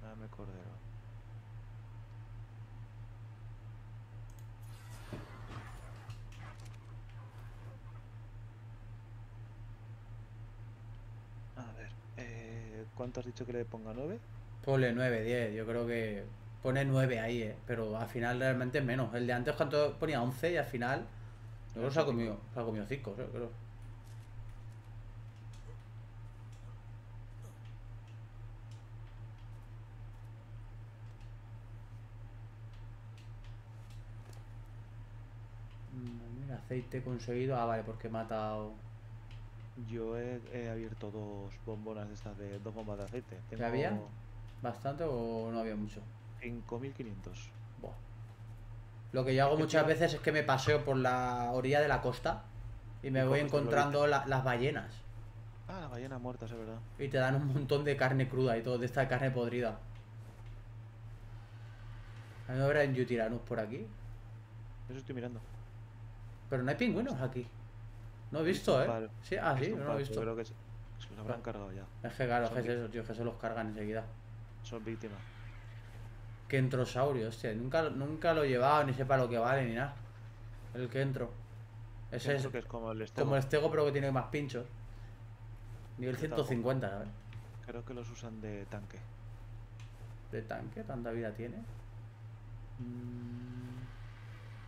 Dame cordero. A ver, eh, ¿cuánto has dicho que le ponga? ¿9? Ponle 9, 10. Yo creo que pone 9 ahí, eh. Pero al final realmente es menos. El de antes, ¿cuánto ponía? 11 y al final. Que se ha comido, se ha comido 5, creo. Mm, Mira, aceite conseguido. Ah, vale, porque he matado. Yo he, he abierto dos bombonas de estas de dos bombas de aceite. ¿Qué había? ¿Bastante o no había mucho? 5500. Buah. Lo que yo hago muchas veces es que me paseo por la orilla de la costa y me Y voy encontrando la- las ballenas. Ah, la ballena muerta, es verdad. Y te dan un montón de carne cruda y todo, de esta carne podrida. A mí me habrá en Yutiranus por aquí. Eso estoy mirando. Pero no hay pingüinos aquí. No he visto, ¿eh? Sí, ah, sí, no lo he visto. pero Creo que se, se los habrán Ah. cargado ya. Es que claro, es eso, tío, que se los cargan enseguida. Son víctimas. Kentrosaurio, hostia, nunca, nunca lo he llevado, ni sepa lo que vale, ni nada. El Kentro. Ese es que es como el estego. como el Stego, pero que tiene más pinchos. Nivel Yo tampoco. 150, ¿sabes? Creo que los usan de tanque. De tanque, tanta vida tiene.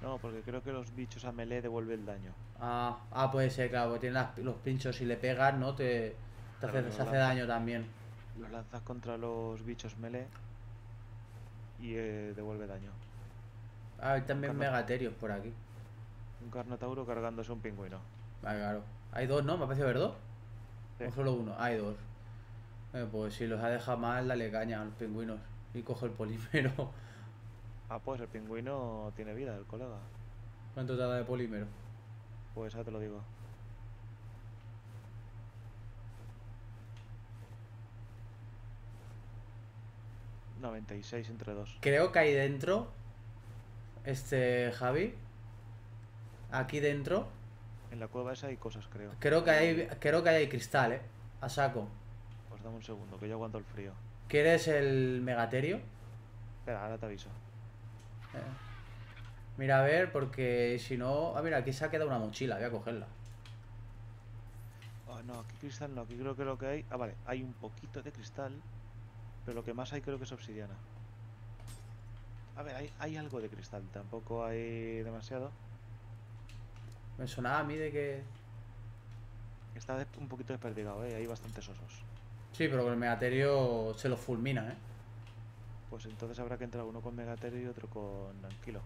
No, porque creo que los bichos a melee devuelven el daño. Ah, ah, puede ser, claro, porque tiene las- los pinchos. Si le pegas, ¿no? Te, te hace, se hace daño también. Los lanzas contra los bichos melee y eh, devuelve daño. Ah, hay también Carno- megaterios por aquí. Un carnotauro cargándose un pingüino. Vale, claro. Hay dos, ¿no? Me ha parecido ver dos. Sí. O solo uno. Hay dos. Eh, pues si los ha dejado mal, dale caña a los pingüinos. Y coge el polímero. Ah, pues el pingüino tiene vida, el colega. ¿Cuánto te da de polímero? Pues ya te lo digo. ...96 entre dos. Creo que ahí dentro. Este, Javi. Aquí dentro. En la cueva esa hay cosas, creo. Creo que hay, creo que hay cristal, eh. A saco. Pues dame un segundo, que yo aguanto el frío. ¿Quieres el megaterio? Espera, ahora te aviso. Eh. Mira, a ver, porque si no. Ah, mira, aquí se ha quedado una mochila, voy a cogerla. Oh, no, aquí cristal no, aquí creo que lo que hay... Ah, vale, hay un poquito de cristal, pero lo que más hay creo que es obsidiana. A ver, hay, hay algo de cristal, tampoco hay demasiado. Me sonaba a mí de que. Está un poquito desperdigado, ¿eh? Hay bastantes osos. Sí, pero con el megaterio se lo fulmina, eh. Pues entonces habrá que entrar uno con Megaterio y otro con Anquilo.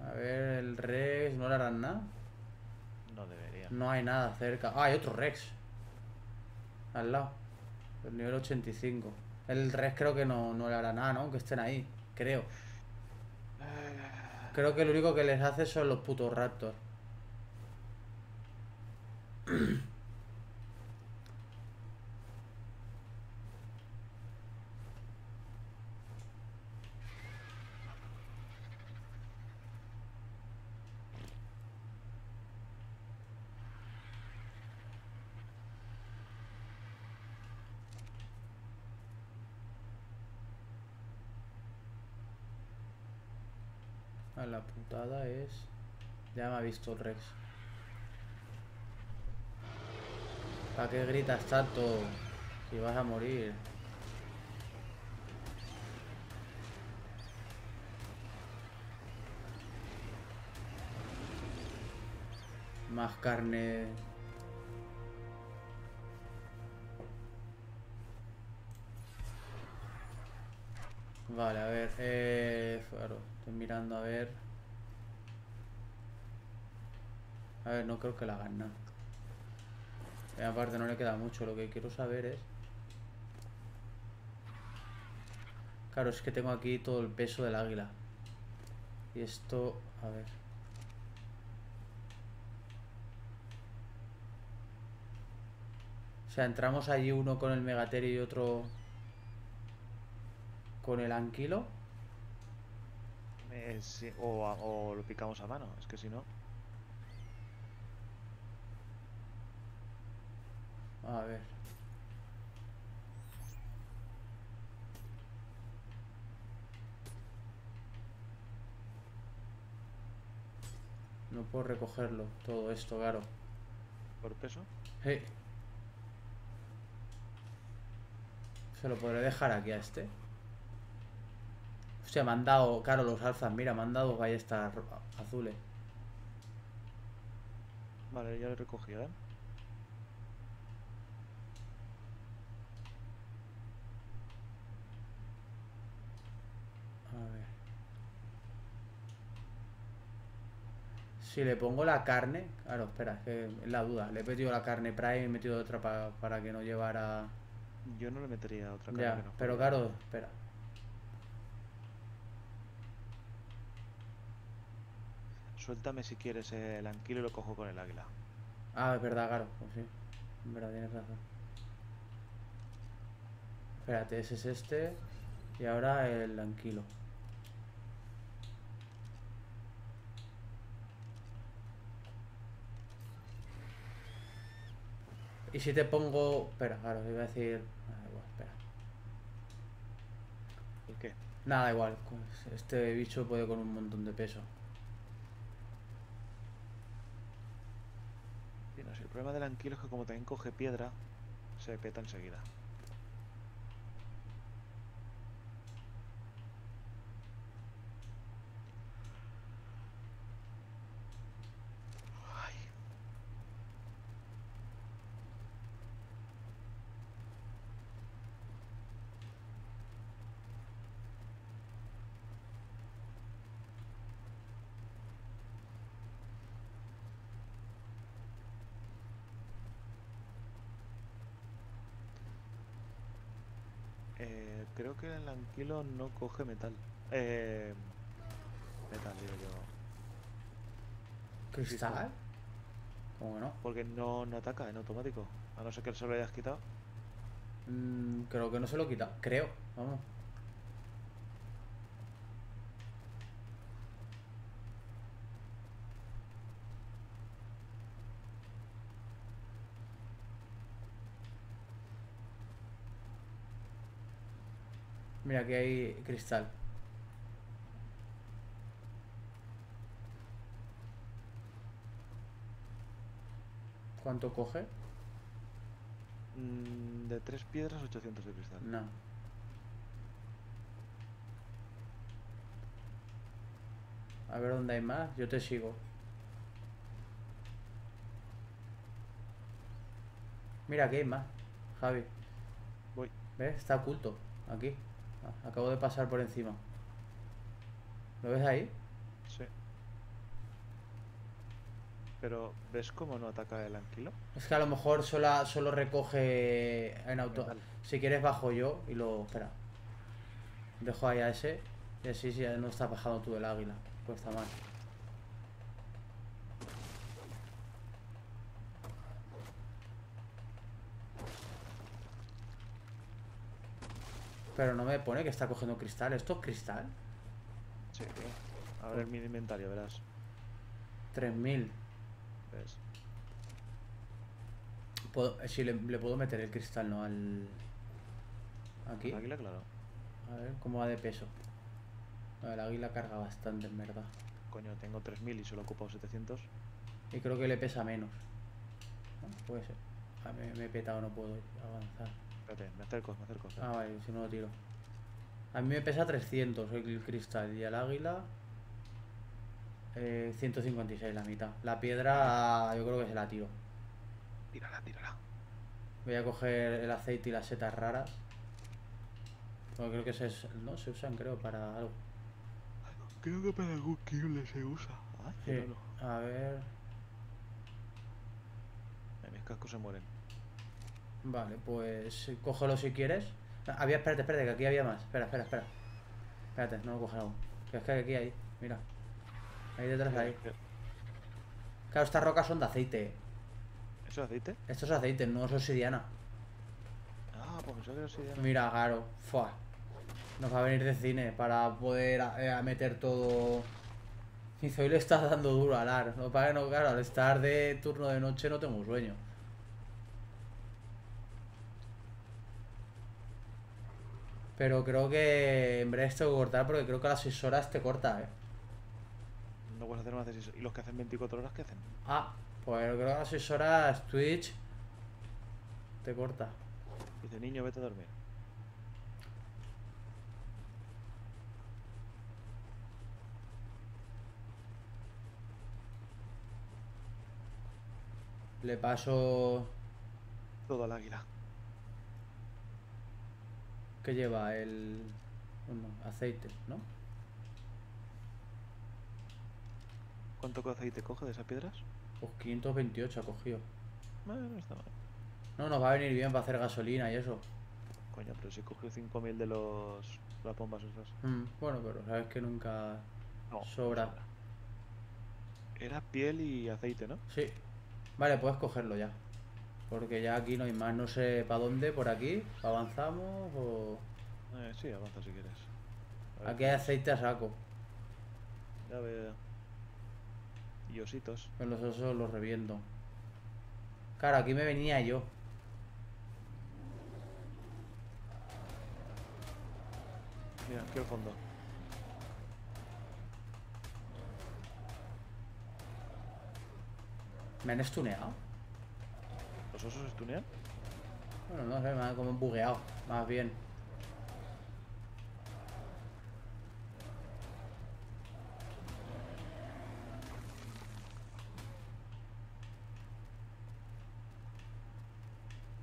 A ver, el Rex, ¿no le harán nada? No debería. No hay nada cerca. Ah, hay otro Rex. Al lado. El nivel 85. El Rex creo que no, no le hará nada, ¿no? Aunque estén ahí. Creo. Creo que lo único que les hace son los putos raptors. La putada es... Ya me ha visto el Rex. ¿Para qué gritas tanto? Si vas a morir. Más carne. Vale, a ver, eh, estoy mirando a ver. A ver, no creo que la hagan. Y aparte no le queda mucho, lo que quiero saber es... Claro, es que tengo aquí todo el peso del águila. Y esto, a ver. O sea, entramos allí uno con el megaterio y otro con el anquilo eh, sí, o, o lo picamos a mano, es que si no... A ver. No puedo recogerlo, todo esto, claro. ¿Por peso? Sí. Se lo podré dejar aquí a este. Hostia, me han dado, claro, los alzas, mira, me han dado ballestas ro- azules. Vale, ya lo he recogido, ¿eh? A ver. Si le pongo la carne, claro, espera, es que es la duda. Le he metido la carne Prime y he metido otra pa- para que no llevara. Yo no le metería otra carne Ya, no pero claro, espera. Suéltame si quieres el anquilo y lo cojo con el águila. Ah, es verdad, claro, pues sí. En verdad, tienes razón. Espérate, ese es este. Y ahora el anquilo. Y si te pongo. Espera, claro, iba a decir. Nada, igual, espera. ¿El qué? Nada, igual. pues, Este bicho puede con un montón de peso. Sí, no, si el problema del anquilo es que como también coge piedra, se peta enseguida. Ay, eh, creo que el anquilo no coge metal. Eh, metal, digo yo. ¿Cristal? ¿Cómo que no? Porque no, no ataca en automático. A no ser que se lo hayas quitado. Mm, creo que no se lo quita. Creo, vamos. Mira, aquí hay cristal. ¿Cuánto coge? Mm, de tres piedras, 800 de cristal. No. A ver dónde hay más. Yo te sigo. Mira, aquí hay más. Javi. Voy. ¿Ves? Está oculto. Aquí. Ah, Acabo de pasar por encima. ¿Lo ves ahí? Sí. Pero, ¿ves cómo no ataca el anquilo? Es que a lo mejor solo, solo recoge en auto. Metal. Si quieres bajo yo y lo. Espera. Dejo ahí a ese. Y así si ya no está bajando tú el águila. Pues está Pero no me pone que está cogiendo cristal. ¿Esto es cristal? Sí. A ver mi inventario, verás. 3000. ¿Ves? Puedo, eh, sí, le, le puedo meter el cristal, ¿no? Al. Aquí. El águila, claro. A ver cómo va de peso. No, el águila carga bastante, en verdad. Coño, tengo 3000 y solo he ocupado 700. Y creo que le pesa menos. No, puede ser. Me he petado, no puedo avanzar. Espérate, me acerco, me acerco. Ah, vale, si no lo tiro. A mí me pesa 300 el cristal y el águila eh, 156 la mitad. La piedra yo creo que se la tiro. Tírala, tírala. Voy a coger el aceite y las setas raras. Porque creo que se, no, se usan creo para algo. Creo que para algún kill se usa. Qué Sí. A ver. Ay, mis cascos se mueren. Vale, pues eh, cógelo si quieres. Había, espérate, espérate, que aquí había más. Espera, espera, espera. Espérate, no lo cojas aún. Que es que aquí hay, mira. Ahí detrás hay. Claro, estas rocas son de aceite. ¿Eso es aceite? Esto es aceite, no es obsidiana. Ah, pues que era obsidiana. Mira, claro. Fua. Nos va a venir de cine para poder eh, meter todo. Y hoy le estás dando duro al ar. No, para que no, claro, al estar de turno de noche no tengo sueño. Pero creo que en breve tengo que cortar porque creo que a las 6 horas te corta, eh. No puedes hacer más de 6 ¿Y los que hacen 24 horas qué hacen? Ah, pues creo que a las 6 horas Twitch te corta. Dice, niño, vete a dormir. Le paso... Todo al águila. ¿Qué lleva? El... bueno, aceite, ¿no? ¿Cuánto aceite coge de esas piedras? Pues 528 ha cogido. Bueno, no está mal. No, nos va a venir bien para hacer gasolina y eso. Coño, pero si cogió 5.000 de los... las bombas esas. Mm, bueno, pero sabes que nunca no sobra. Era piel y aceite, ¿no? Sí. Vale, puedes cogerlo ya. Porque ya aquí no hay más. No sé para dónde, por aquí. ¿Avanzamos o...? Eh, sí, avanza si quieres. Aquí hay aceite a saco. Ya veo. Y ositos. Con los osos los reviento. Claro, aquí me venía yo. Mira, aquí al fondo. ¿Me han estuneado? ¿Los osos estunean? Bueno, no sé, me han como bugueado. Más bien.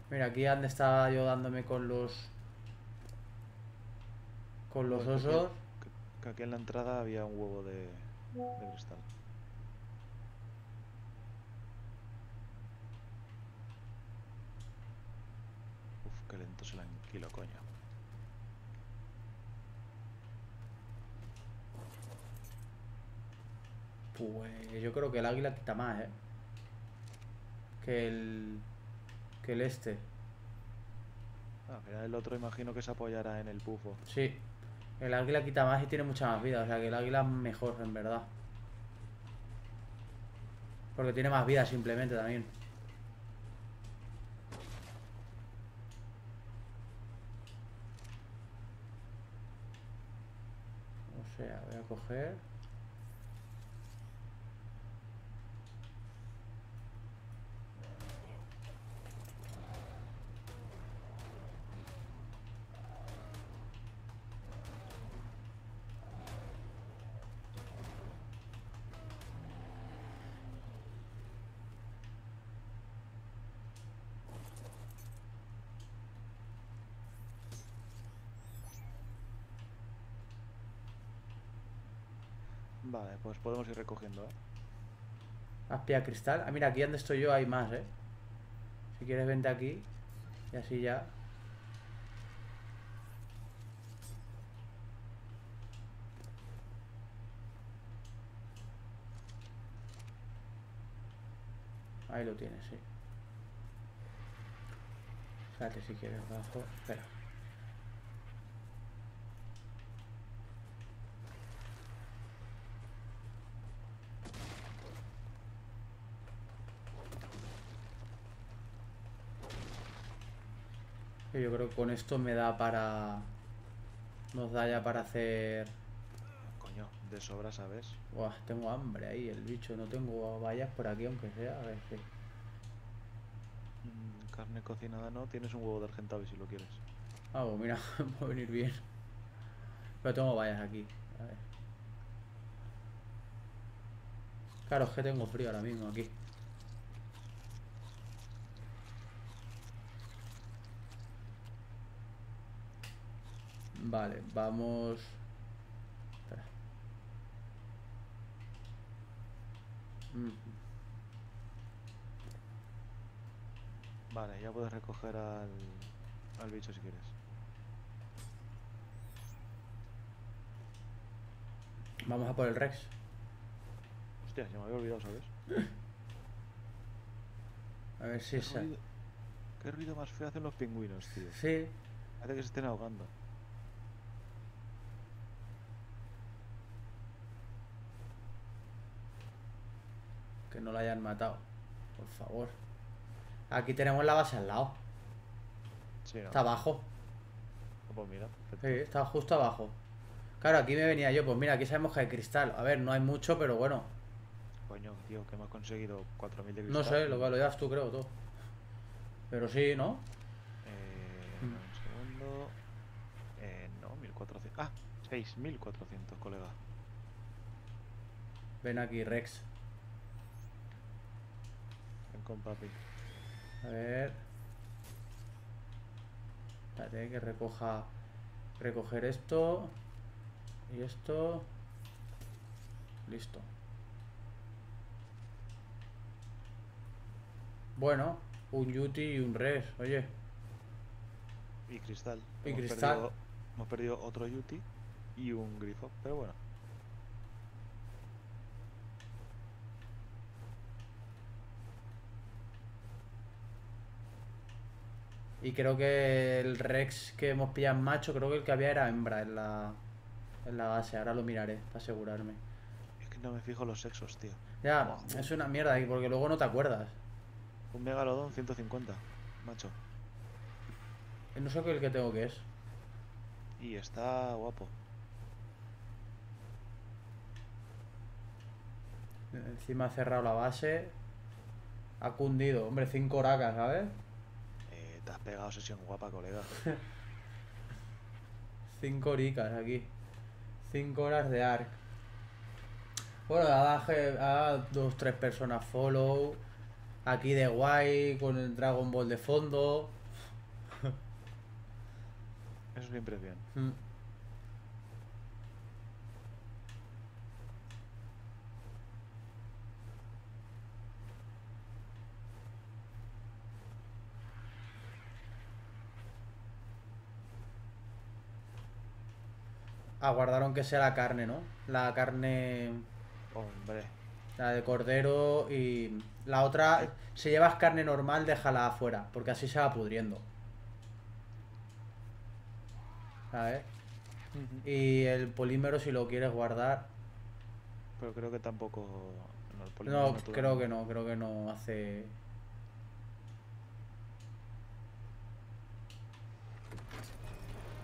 Mira, aquí donde estaba yo dándome con los... Con los osos. Que, que aquí en la entrada había un huevo de, de cristal. Qué lento se la anquilo, coño. Pues yo creo que el águila quita más, ¿eh? Que el... Que el este. Ah, final el otro imagino que se apoyará en el bufo. Sí. El águila quita más y tiene mucha más vida. O sea que el águila es mejor, en verdad. Porque tiene más vida simplemente también. O sea, Vale, pues podemos ir recogiendo, ¿eh? Aspia cristal. Ah, mira, aquí donde estoy yo hay más, ¿eh? Si quieres, vente aquí. Y así ya. Ahí lo tienes, sí. Espérate si quieres, bajo. Espera. Yo creo que con esto me da para... Nos da ya para hacer... Coño, de sobra, ¿sabes? Buah, tengo hambre ahí, el bicho. No tengo vallas por aquí, aunque sea. A ver si... Mm, carne cocinada no, tienes un huevo de argentavis si lo quieres. Ah, pues mira, puede venir bien. Pero tengo vallas aquí. A ver. Claro, es que tengo frío ahora mismo aquí. Vale, vamos... Espera. Mm, Vale, ya puedes recoger al, al bicho si quieres. Vamos a por el Rex. Hostia, ya me había olvidado, ¿sabes? A ver si ¿Qué esa... ruido, qué ruido más feo hacen los pingüinos, tío. Sí, Parece que se estén ahogando. Que no la hayan matado. Por favor. Aquí tenemos la base al lado. Sí, ¿no? Está abajo. Pues mira, perfecto. Sí, está justo abajo. Claro, aquí me venía yo. Pues mira, aquí sabemos que hay cristal. A ver, no hay mucho, pero bueno. Coño, tío, que hemos conseguido 4.000 de cristal. No sé, lo valoras tú, creo, todo. Pero sí, ¿no? Eh, Mm. Un segundo. Eh, no, 1400. Ah, 6400, colega. Ven aquí, Rex. Ven con papi. A ver. Espérate que recoja. Recoger esto. Y esto. Listo. Bueno, un Yuti y un Res, oye. Y cristal. Y hemos cristal. Perdido, hemos perdido otro Yuti y un grifo, pero bueno. Y creo que el Rex que hemos pillado en macho, creo que el que había era hembra en la, en la base. Ahora lo miraré para asegurarme. Es que no me fijo los sexos, tío. Ya, es una mierda porque luego no te acuerdas. Un megalodón 150, macho. No sé qué el que tengo que es. Y está guapo. Encima ha cerrado la base. Ha cundido. Hombre, 5 horacas, ¿sabes? Te has pegado sesión guapa, colega. 5 horicas aquí. 5 horas de arc. Bueno, a dos, tres personas follow. Aquí de guay, con el Dragon Ball de fondo. Eso siempre es bien. Mm. Aguardaron que sea la carne, ¿no? La carne, Hombre, la de cordero y la otra, si llevas carne normal, déjala afuera, porque así se va pudriendo. ¿Sabes? Y el polímero, si lo quieres guardar, pero creo que tampoco. No, el polímero No, natural creo que no, creo que no hace.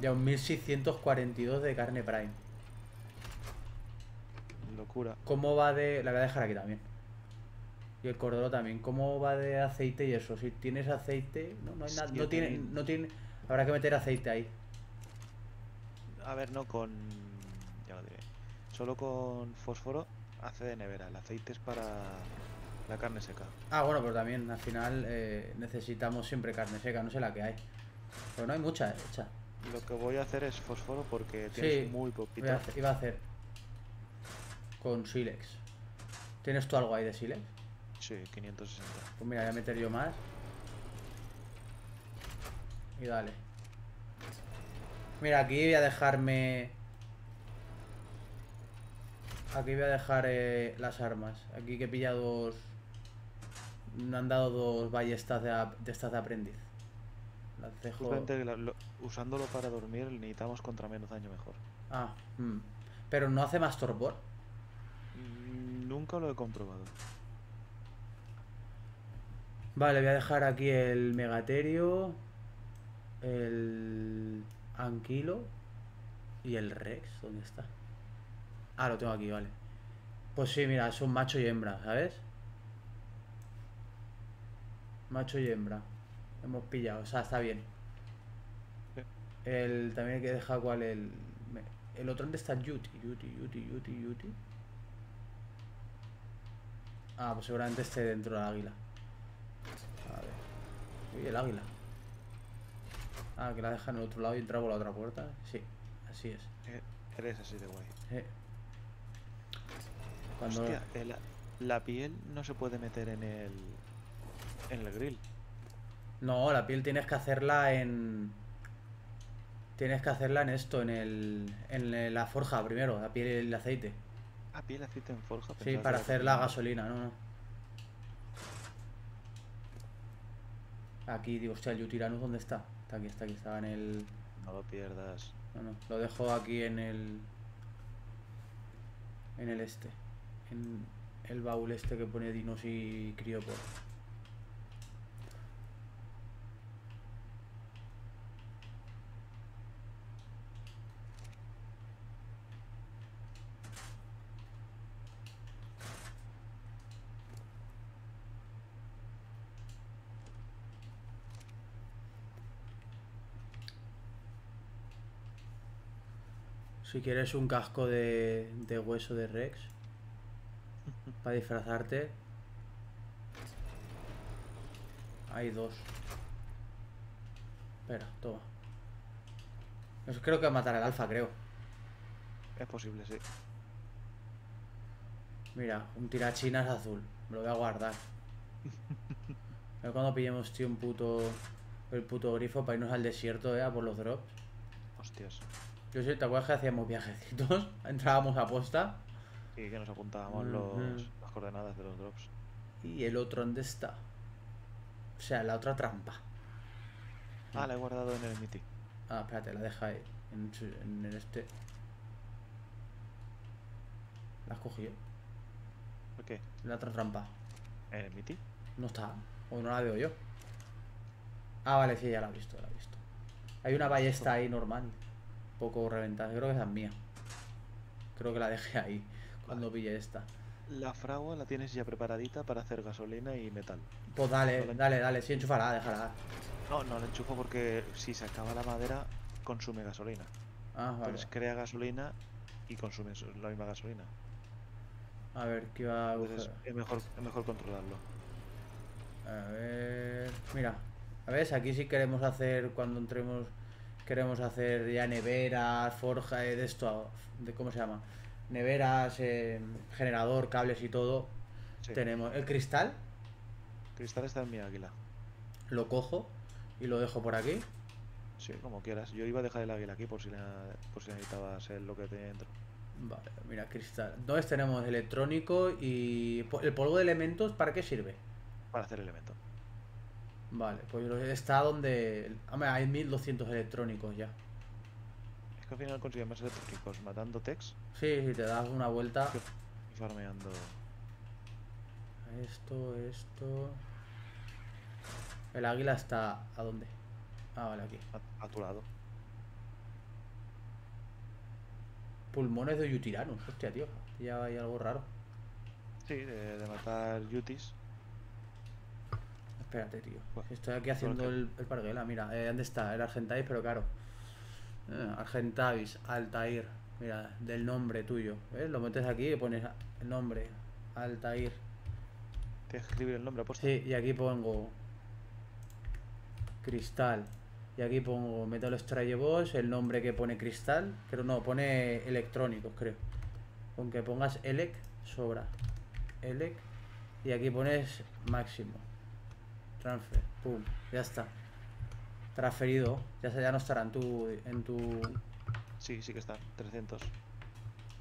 Ya un 1642 de carne prime. Locura. ¿Cómo va de.? La voy a dejar aquí también. Y el cordero también. ¿Cómo va de aceite y eso? Si tienes aceite. No, no hay nada. No tiene, no tiene. Habrá que meter aceite ahí. A ver, no con. Ya lo diré. Solo con fósforo hace de nevera. El aceite es para la carne seca. Ah, bueno, pero también al final eh, necesitamos siempre carne seca, no sé la que hay. Pero no hay mucha hecha. Lo que voy a hacer es fósforo porque tienes Sí, muy poquito. a hacer- iba a hacer con Silex. ¿Tienes tú algo ahí de Silex? Sí, 560. Pues mira, voy a meter yo más. Y dale. Mira, aquí voy a dejarme. Aquí voy a dejar eh, las armas. Aquí que he pillado dos. Me han dado dos ballestas de, de estas de aprendiz. Las dejo. Lo- usándolo para dormir necesitamos contra menos daño mejor. Ah, mm. pero no hace más torbor. Mm, Nunca lo he comprobado. Vale, voy a dejar aquí el Megaterio, el Anquilo y el Rex. ¿Dónde está? Ah, lo tengo aquí, vale. Pues sí, mira, son macho y hembra, ¿sabes? Macho y hembra. Hemos pillado, o sea, está bien. El, también hay que dejar cuál el... El otro dónde está Yuti, Yuti, Yuti, Yuti, Yuti. Ah, pues seguramente esté dentro del águila. A ver. Uy, el águila. Ah, que la deja en el otro lado y entra por la otra puerta. Sí, así es. Eh, Eres así de guay. Eh. Cuando... Hostia, el- la piel no se puede meter en el. En el grill. No, la piel tienes que hacerla en... Tienes que hacerla en esto, en el... En la forja primero, la piel y el aceite. Ah, piel aceite en forja. Sí, para hacer la gasolina, no, no. Aquí, digo, hostia, el Yutiranus, ¿dónde está? Está aquí, está aquí, estaba en el... No lo pierdas. No, no, lo dejo aquí en el... En el este. En el baúl este que pone Dinos y Criopor. Si quieres un casco de, de hueso de Rex para disfrazarte, hay dos. Espera, toma. Eso creo que va a matar al alfa, creo. Es posible, sí. Mira, un tirachinas azul. Me lo voy a guardar. Ver cuando pillemos, tío, un puto. El puto grifo para irnos al desierto, eh, a por los drops. Hostias. Yo sé, ¿te acuerdas que hacíamos viajecitos? Entrábamos a posta. Y que nos apuntábamos los, las coordenadas de los drops. ¿Y el otro dónde está? O sea, la otra trampa. Ah, la he guardado en el MITI. Ah, espérate, la deja ahí. En, en el este. La has cogido. ¿Por qué? La otra trampa. ¿En el MITI? No está. O no la veo yo. Ah, vale, sí, ya la he visto, la he visto. Hay una ballesta ahí normal. Poco reventada. Yo creo que esa es mía. Creo que la dejé ahí. Cuando pille esta. La fragua la tienes ya preparadita para hacer gasolina y metal. Pues dale, Vale. dale, dale. Sí, enchúfala, déjala. No, no la enchufo porque si se acaba la madera, consume gasolina. Ah, vale. Entonces crea gasolina y consume la misma gasolina. A ver, ¿qué va a Entonces es mejor, es mejor controlarlo. A ver. Mira. A ver, aquí sí queremos hacer. Cuando entremos. Queremos hacer ya neveras, forja eh, de esto. De, ¿Cómo se llama? Neveras, eh, generador, cables y todo. Sí. Tenemos el cristal. Cristal está en mi águila. Lo cojo y lo dejo por aquí. Sí, como quieras. Yo iba a dejar el águila aquí por si, la- por si necesitabas el lo que tenía dentro. Vale, mira, cristal. Entonces tenemos electrónico y. ¿El polvo de elementos para qué sirve? Para hacer elemento. Vale, pues está donde. Hombre, hay 1200 electrónicos ya. Es que al final consigues más electrónicos matando techs Sí, si te das una vuelta. y farmeando. Esto, esto. El águila está. ¿A dónde? Ah, vale, aquí. a, a tu lado. Pulmones de Yutiranus. Hostia, tío. Ya hay algo raro. Sí, de, de matar Yutis. Espérate, tío. Estoy aquí haciendo el, el parguela. Mira, eh, ¿dónde está? El Argentais, pero claro. Eh, Argentavis, Altair. Mira, del nombre tuyo. ¿Ves? Lo metes aquí y pones el nombre. Altair. Tienes que escribir el nombre apuesto. Sí, y aquí pongo. Cristal. Y aquí pongo Metal Straye Boss, el nombre que pone cristal. Pero no, pone electrónicos, creo. Con que pongas Elec, sobra. Elec. Y aquí pones máximo. Transfer. Pum. Ya está. Transferido. Ya, ya no estará en tu. en tu. Sí, sí que está. 300.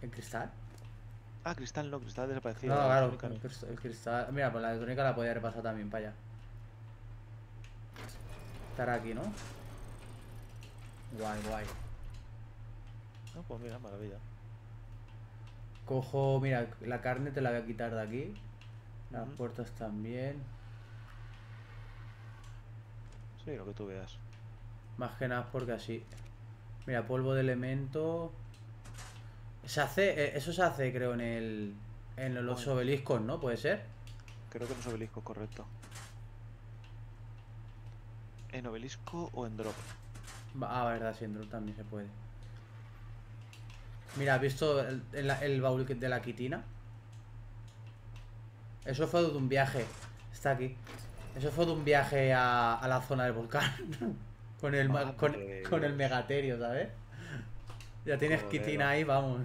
en cristal. Ah, cristal no, cristal desaparecido. No, la claro, el no. cristal, el cristal- Mira, pues la electrónica la podía pasado también para allá. Estará aquí, ¿no? Guay, guay. No, pues mira, maravilla. Cojo, mira, la carne te la voy a quitar de aquí. Las puertas también. Sí, lo que tú veas. Más que nada porque así. Mira, polvo de elemento. Se hace, eh, eso se hace, creo, en el. En los Bueno. obeliscos, ¿no? ¿Puede ser? Creo que en los obeliscos, correcto. ¿En obelisco o en drop? Ah, verdad, sí, en drone también se puede. Mira, ¿has visto el, el- el baúl de la quitina? Eso fue de un viaje. Está aquí. Eso fue de un viaje a, a la zona del volcán. con, el, ma- con, el megaterio, ¿sabes? Ya tienes Joder. quitina ahí, vamos.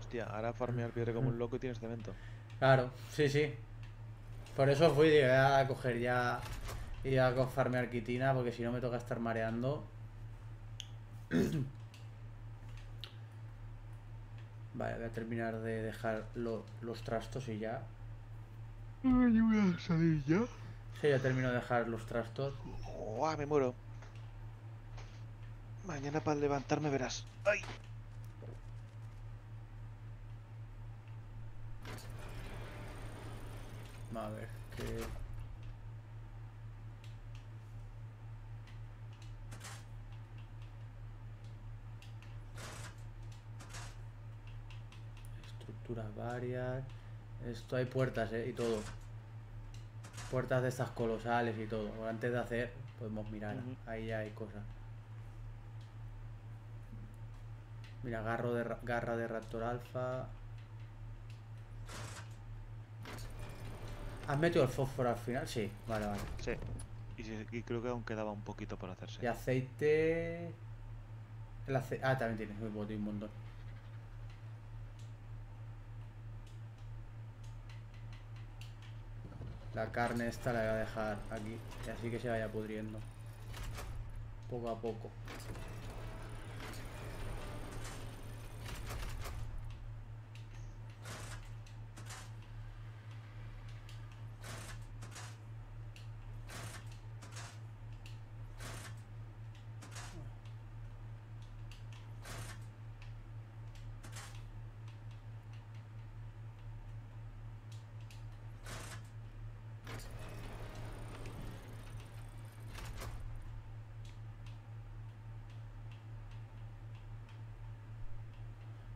Hostia, ahora farmear piedra como un loco y tienes cemento. Claro, sí, sí. Por eso fui llegué a coger ya y a farmear quitina, porque si no me toca estar mareando. Vale, voy a terminar de dejar lo- los trastos y ya. Ay, yo voy a salir ya. Sí, ya termino de dejar los trastos. ¡Guau! Me muero. Mañana para levantarme verás. ¡Ay! A ver, que. Estructuras varias. Esto hay puertas, ¿eh? Y todo. Puertas de estas colosales y todo. Ahora, Antes de hacer, podemos mirar. Ahí ya hay cosas. Mira, garro de, ra- garra de Raptor Alpha. ¿Has metido el fósforo al final? Sí, vale, vale. Sí. Y, y creo que aún quedaba un poquito por hacerse. Y aceite. El ace- Ah, también tienes bote un montón. La carne esta la voy a dejar aquí. Así que se vaya pudriendo. Poco a poco.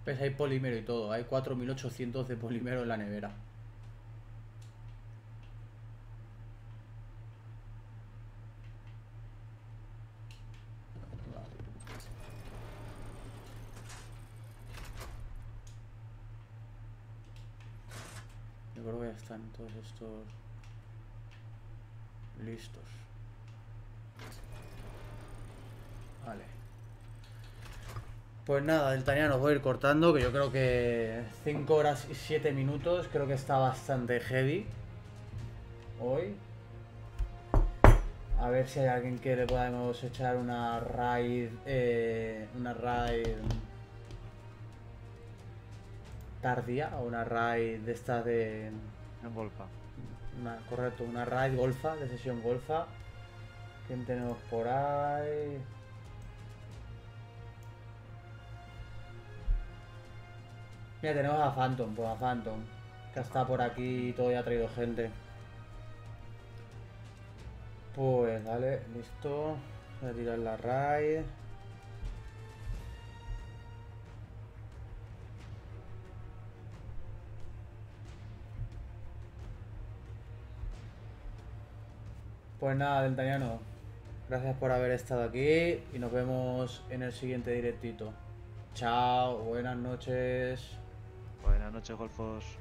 Pues hay polímero y todo. Hay 4800 de polímero en la nevera. Yo creo que ya están todos estos listos. Vale. Pues nada, del Taniano voy a ir cortando, que yo creo que 5 horas y 7 minutos, creo que está bastante heavy hoy. A ver si hay alguien que le podamos echar una raid, eh, una raid tardía o una raid de estas de, En golfa. una, correcto, una raid golfa, de sesión golfa. ¿Quién tenemos por ahí? Mira, tenemos a Phantom, pues a Phantom. Que está por aquí y todo y ha traído gente. Pues dale, listo. Voy a tirar la raid. Pues nada, Dentaniano. Gracias por haber estado aquí y nos vemos en el siguiente directito. Chao, buenas noches. Buenas noches, golfos.